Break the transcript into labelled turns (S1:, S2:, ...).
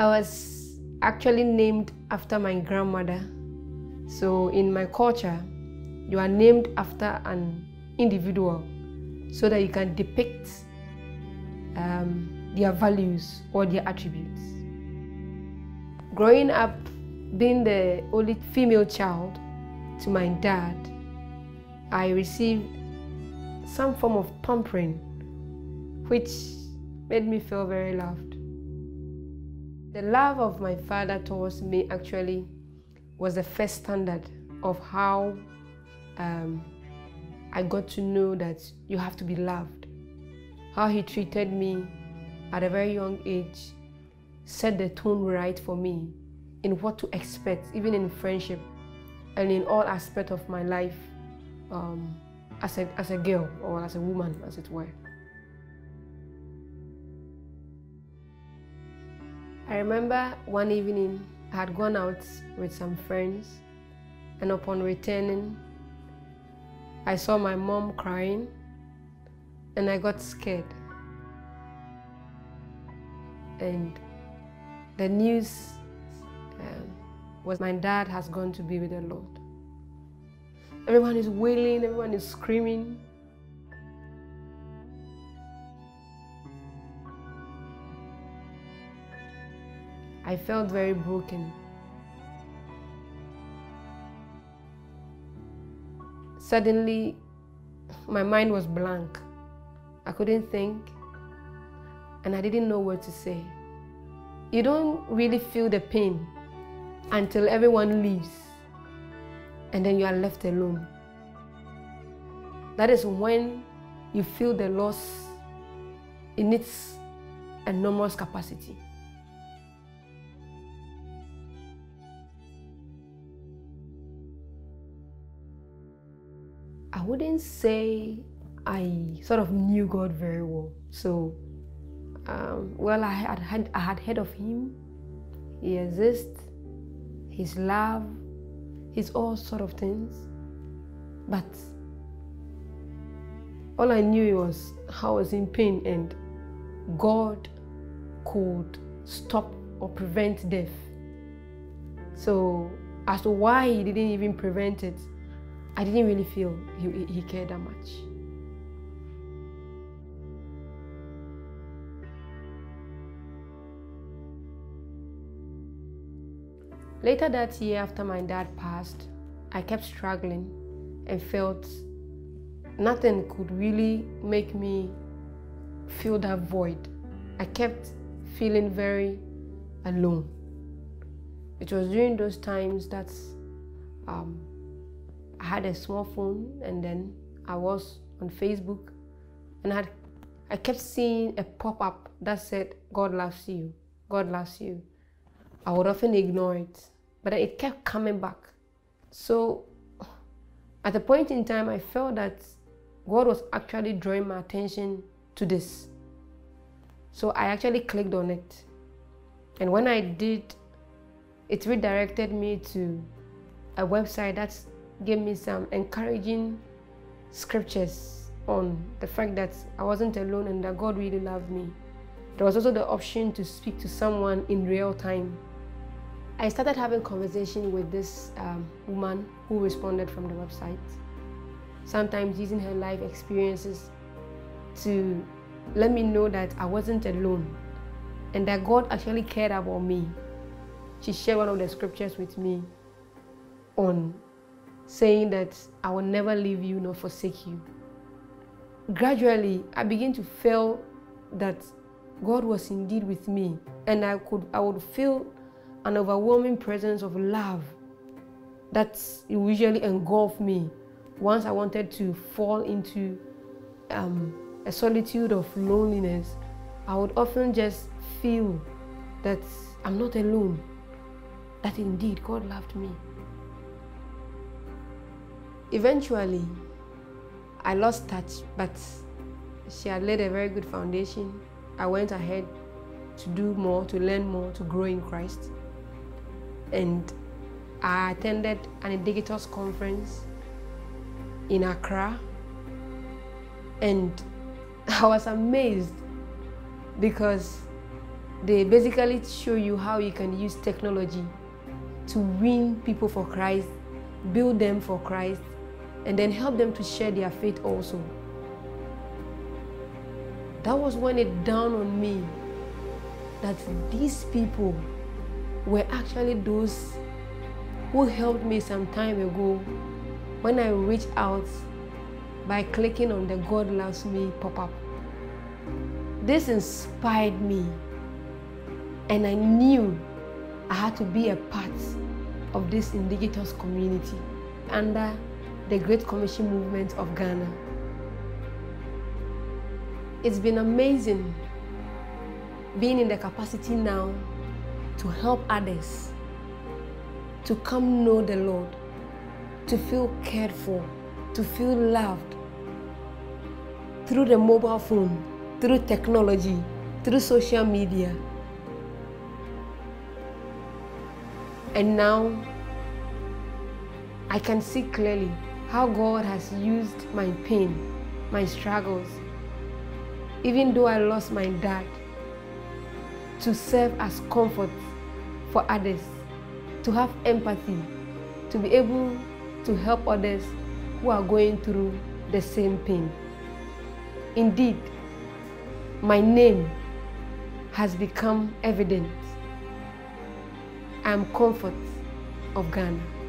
S1: I was actually named after my grandmother. So in my culture, you are named after an individual so that you can depict um, their values or their attributes. Growing up, being the only female child to my dad, I received some form of pampering, which made me feel very loved. The love of my father towards me actually was the first standard of how um, I got to know that you have to be loved. How he treated me at a very young age set the tone right for me in what to expect, even in friendship and in all aspects of my life um, as, a, as a girl or as a woman, as it were. I remember one evening I had gone out with some friends, and upon returning, I saw my mom crying and I got scared. And the news um, was my dad has gone to be with the Lord. Everyone is wailing, everyone is screaming. I felt very broken. Suddenly, my mind was blank. I couldn't think, and I didn't know what to say. You don't really feel the pain until everyone leaves, and then you are left alone. That is when you feel the loss in its enormous capacity. I wouldn't say I sort of knew God very well. So, um, well, I had, had, I had heard of Him. He exists. His love. His all sort of things. But all I knew was I was in pain and God could stop or prevent death. So, as to why He didn't even prevent it, I didn't really feel he, he cared that much. Later that year, after my dad passed, I kept struggling and felt nothing could really make me feel that void. I kept feeling very alone. It was during those times that um, I had a small phone and then I was on Facebook and I, had, I kept seeing a pop up that said, God loves you, God loves you. I would often ignore it, but it kept coming back. So at a point in time, I felt that God was actually drawing my attention to this. So I actually clicked on it. And when I did, it redirected me to a website that gave me some encouraging scriptures on the fact that I wasn't alone and that God really loved me. There was also the option to speak to someone in real time. I started having conversation with this um, woman who responded from the website, sometimes using her life experiences to let me know that I wasn't alone and that God actually cared about me. She shared one of the scriptures with me on saying that I will never leave you nor forsake you. Gradually, I began to feel that God was indeed with me, and I could I would feel an overwhelming presence of love that usually engulfed me once I wanted to fall into um, a solitude of loneliness. I would often just feel that I'm not alone, that indeed God loved me. Eventually, I lost touch, but she had laid a very good foundation. I went ahead to do more, to learn more, to grow in Christ. And I attended an Indigitous conference in Accra. And I was amazed because They basically show you how you can use technology to win people for Christ, build them for Christ, and then help them to share their faith also. That was when it dawned on me that these people were actually those who helped me some time ago when I reached out by clicking on the God Loves Me pop up. This inspired me, and I knew I had to be a part of this Indigitous community under uh, the Great Commission movement of Ghana. It's been amazing being in the capacity now to help others to come know the Lord, to feel cared for, to feel loved through the mobile phone, through technology, through social media. And now I can see clearly how God has used my pain, my struggles, even though I lost my dad, to serve as comfort for others, to have empathy, to be able to help others who are going through the same pain. Indeed, my name has become evident. I am comfort of Ghana.